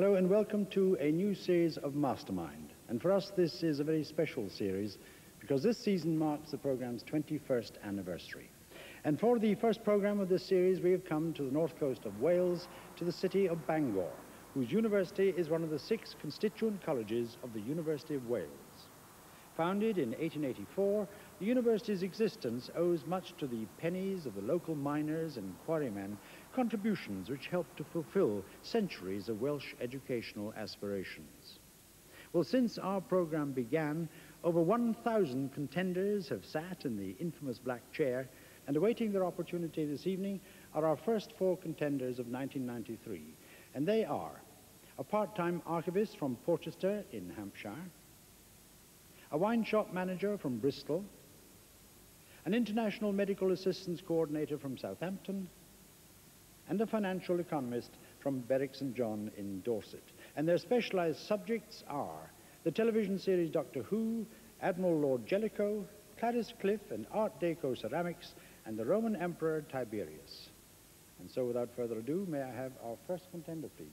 Hello and welcome to a new series of Mastermind. And for us, this is a very special series because this season marks the program's 21st anniversary. And for the first program of this series, we have come to the north coast of Wales, to the city of Bangor, whose university is one of the six constituent colleges of the University of Wales. Founded in 1884, the university's existence owes much to the pennies of the local miners and quarrymen, contributions which helped to fulfill centuries of Welsh educational aspirations. Well, since our program began, over 1,000 contenders have sat in the infamous black chair, and awaiting their opportunity this evening are our first four contenders of 1993. And they are a part-time archivist from Portchester in Hampshire, a wine shop manager from Bristol, an international medical assistance coordinator from Southampton, and a financial economist from Berwick St John in Dorset. And their specialized subjects are the television series Doctor Who, Admiral Lord Jellicoe, Clarice Cliff and Art Deco ceramics, and the Roman Emperor Tiberius. And so without further ado, may I have our first contender, please?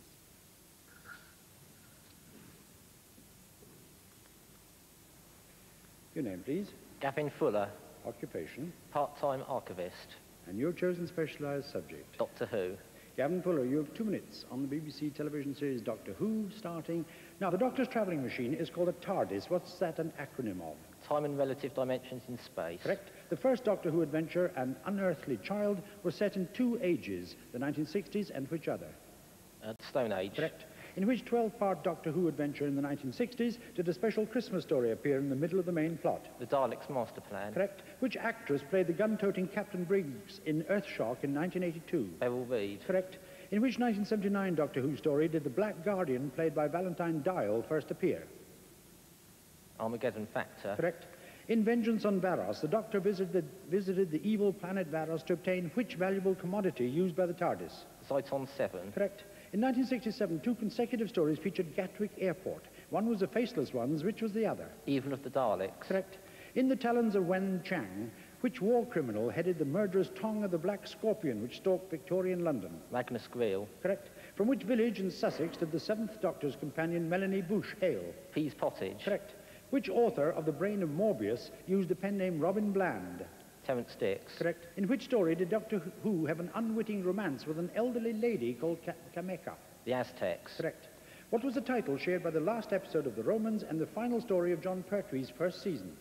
Your name, please. Gavin Fuller, Occupation. part-time archivist, And your chosen specialized subject. Doctor Who. Gavin Fuller, you have two minutes on the BBC television series Doctor Who, starting. Now, the Doctor's travelling machine is called a TARDIS. What's that an acronym of? Time and relative dimensions in space. Correct. The first Doctor Who adventure, An Unearthly Child, was set in two ages, the 1960s and which other? Uh, Stone Age. Correct. In which 12-part Doctor Who adventure in the 1960s did a special Christmas story appear in the middle of the main plot? The Daleks' master plan. Correct. Which actress played the gun-toting Captain Briggs in Earthshock in 1982? Beryl Reid. Correct. In which 1979 Doctor Who story did the Black Guardian, played by Valentine Dyall, first appear? Armageddon Factor. Correct. In Vengeance on Varos, the Doctor visited, visited the evil planet Varos to obtain which valuable commodity used by the TARDIS? Zeiton 7. Correct. In 1967, two consecutive stories featured Gatwick Airport. One was the Faceless Ones, which was the other? Evil of the Daleks. Correct. In the talons of Weng-Chiang, which war criminal headed the murderous tongue of the Black Scorpion, which stalked Victorian London? Magnus Greel. Correct. From which village in Sussex did the Seventh Doctor's companion Melanie Bush hail? Pease Pottage. Correct. Which author of The Brain of Morbius used the pen name Robin Bland? Terrance Dicks. Correct. In which story did Doctor Who have an unwitting romance with an elderly lady called Ka- Cameca? The Aztecs. Correct. What was the title shared by the last episode of The Romans and the final story of Jon Pertwee's first season?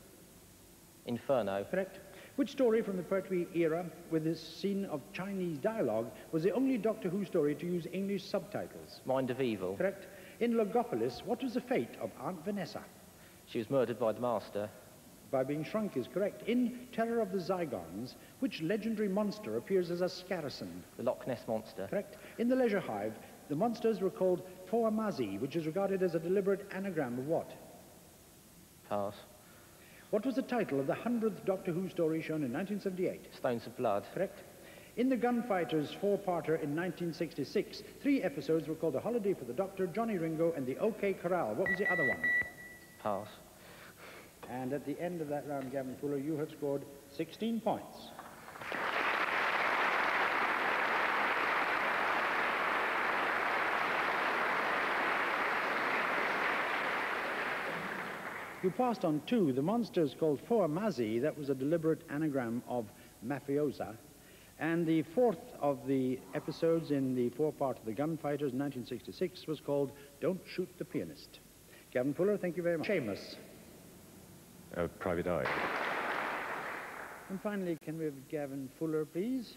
Inferno. Correct. Which story from the Pertwee era with this scene of Chinese dialogue was the only Doctor Who story to use English subtitles? Mind of Evil. Correct. In Logopolis, what was the fate of Aunt Vanessa? She was murdered by the master. By being shrunk is correct. In Terror of the Zygons, which legendary monster appears as a Skarasen? The Loch Ness Monster. Correct. In the Leisure Hive, the monsters were called Foamasi, which is regarded as a deliberate anagram of what? Pass. What was the title of the 100th Doctor Who story shown in 1978? Stones of Blood. Correct. In The Gunfighters four-parter in 1966, three episodes were called A Holiday for the Doctor, Johnny Ringo, and the OK Corral. What was the other one? Pass. And at the end of that round, Gavin Fuller, you have scored 16 points. You passed on two. The monsters called Foamasi, that was a deliberate anagram of mafiosa. And the fourth of the episodes in the four-part of The Gunfighters in 1966 was called Don't Shoot the Pianist. Gavin Fuller, thank you very much. Seamus. A private eye. And finally, can we have Gavin Fuller, please?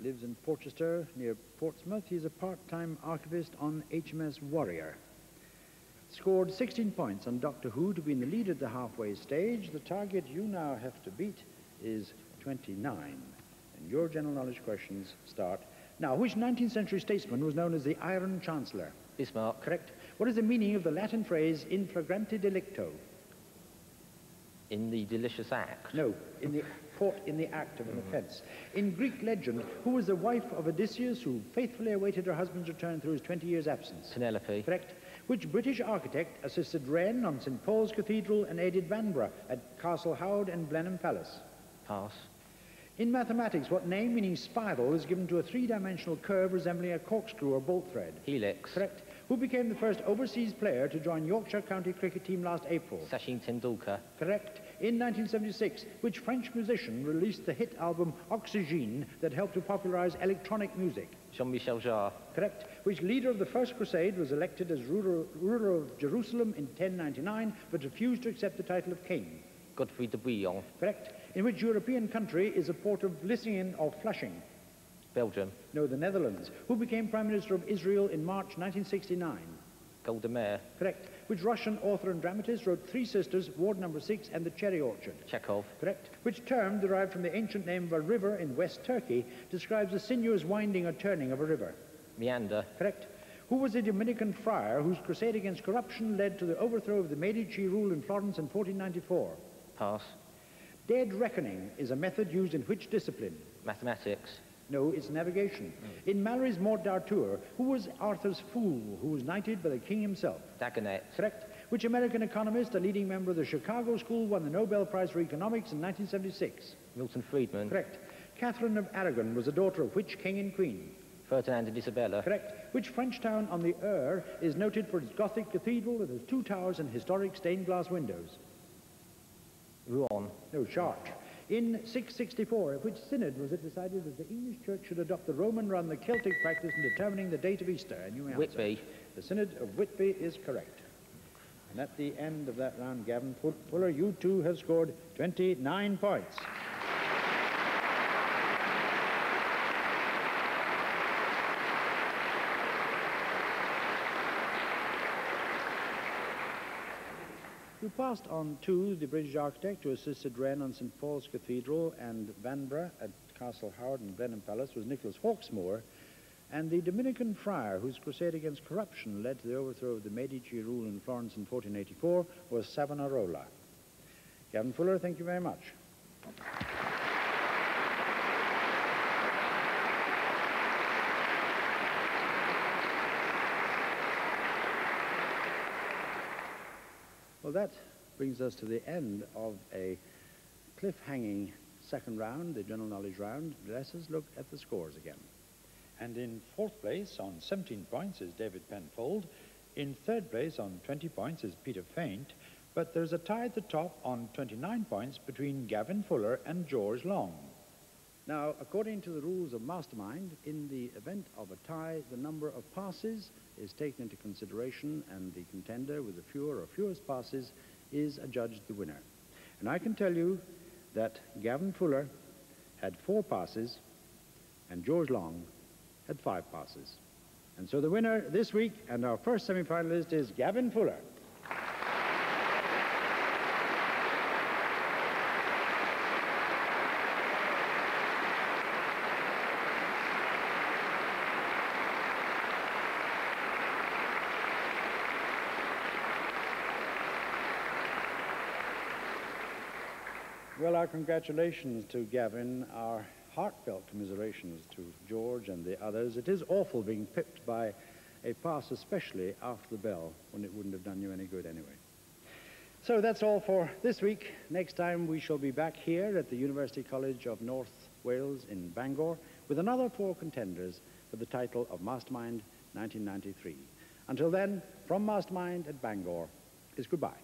Lives in Portchester, near Portsmouth. He's a part-time archivist on HMS Warrior. Scored 16 points on Doctor Who to be in the lead at the halfway stage. The target you now have to beat is 29. And your general knowledge questions start now. Which 19th century statesman was known as the Iron Chancellor? Bismarck. Correct. What is the meaning of the Latin phrase in flagrante delicto? In the Delicious Act. No, in the caught in the act of an mm-hmm. offence. In Greek legend, who was the wife of Odysseus who faithfully awaited her husband's return through his 20 years' absence? Penelope. Correct. Which British architect assisted Wren on St Paul's Cathedral and aided Vanbrugh at Castle Howard and Blenheim Palace? Pass. In mathematics, what name meaning spiral is given to a three-dimensional curve resembling a corkscrew or bolt thread? Helix. Correct. Who became the first overseas player to join Yorkshire County cricket team last April? Sachin Tendulkar. Correct. In 1976, which French musician released the hit album Oxygene that helped to popularize electronic music? Jean-Michel Jarre. Correct. Which leader of the First Crusade was elected as ruler, ruler of Jerusalem in 1099 but refused to accept the title of king? Godfrey de Bouillon. Correct. In which European country is the port of Vlissingen or Flushing? Belgium. No, the Netherlands. Who became Prime Minister of Israel in March 1969? Golda Meir. Correct. Which Russian author and dramatist wrote Three Sisters, Ward Number 6, and The Cherry Orchard? Chekhov. Correct. Which term, derived from the ancient name of a river in West Turkey, describes the sinuous winding or turning of a river? Meander. Correct. Who was a Dominican friar whose crusade against corruption led to the overthrow of the Medici rule in Florence in 1494? Pass. Dead reckoning is a method used in which discipline? Mathematics. No, it's navigation. Hmm. In Malory's Morte d'Arthur, who was Arthur's fool, who was knighted by the king himself? Dagonet. Correct. Which American economist, a leading member of the Chicago School, won the Nobel Prize for Economics in 1976? Milton Friedman. Correct. Catherine of Aragon was the daughter of which king and queen? Ferdinand and Isabella. Correct. Which French town on the Eure is noted for its Gothic cathedral with its two towers and historic stained glass windows? Rouen. No, Chartres. In 664, at which synod was it decided that the English church should adopt the Roman rather than the Celtic practice in determining the date of Easter? And you answer. Whitby. The synod of Whitby is correct. And at the end of that round, Gavin Fuller, you too have scored 29 points. You passed on to the British architect who assisted Wren on St Paul's Cathedral and Vanbrugh at Castle Howard and Blenheim Palace was Nicholas Hawksmoor, and the Dominican friar whose crusade against corruption led to the overthrow of the Medici rule in Florence in 1484 was Savonarola. Gavin Fuller, thank you very much. Well, that brings us to the end of a cliff-hanging second round, the general knowledge round. Let us look at the scores again. And in fourth place on 17 points is David Penfold. In third place on 20 points is Peter Faint. But there's a tie at the top on 29 points between Gavin Fuller and George Long. Now, according to the rules of Mastermind, in the event of a tie, the number of passes is taken into consideration and the contender with the fewer or fewest passes is adjudged the winner. And I can tell you that Gavin Fuller had four passes and George Long had five passes. And so the winner this week and our first semi-finalist is Gavin Fuller. Well, our congratulations to Gavin, our heartfelt commiserations to George and the others. It is awful being pipped by a pass, especially after the bell, when it wouldn't have done you any good anyway. So that's all for this week. Next time we shall be back here at the University College of North Wales in Bangor with another four contenders for the title of Mastermind 1993. Until then, from Mastermind at Bangor is goodbye.